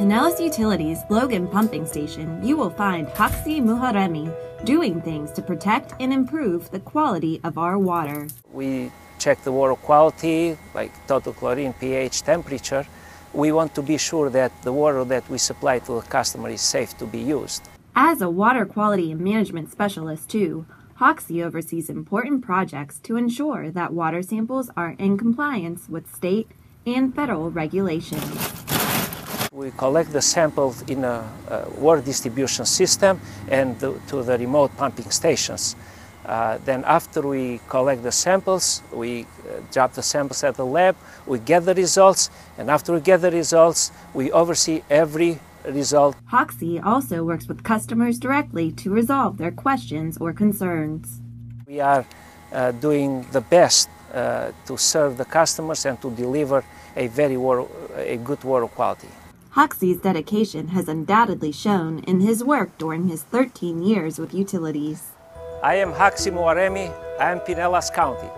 Pinellas Utilities Logan Pumping Station, you will find Haxhi Muharemi doing things to protect and improve the quality of our water. We check the water quality, like total chlorine, pH, temperature. We want to be sure that the water that we supply to the customer is safe to be used. As a water quality and management specialist, two, Haxhi oversees important projects to ensure that water samples are in compliance with state and federal regulations. We collect the samples in a, a water distribution system and the, to the remote pumping stations. Uh, then after we collect the samples, we uh, drop the samples at the lab, we get the results, and after we get the results, we oversee every result. Haxhi also works with customers directly to resolve their questions or concerns. We are uh, doing the best uh, to serve the customers and to deliver a very water, a good water quality. Haxhi's dedication has undoubtedly shown in his work during his 13 years with utilities. I am Haxhi Muharemi, I am Pinellas County.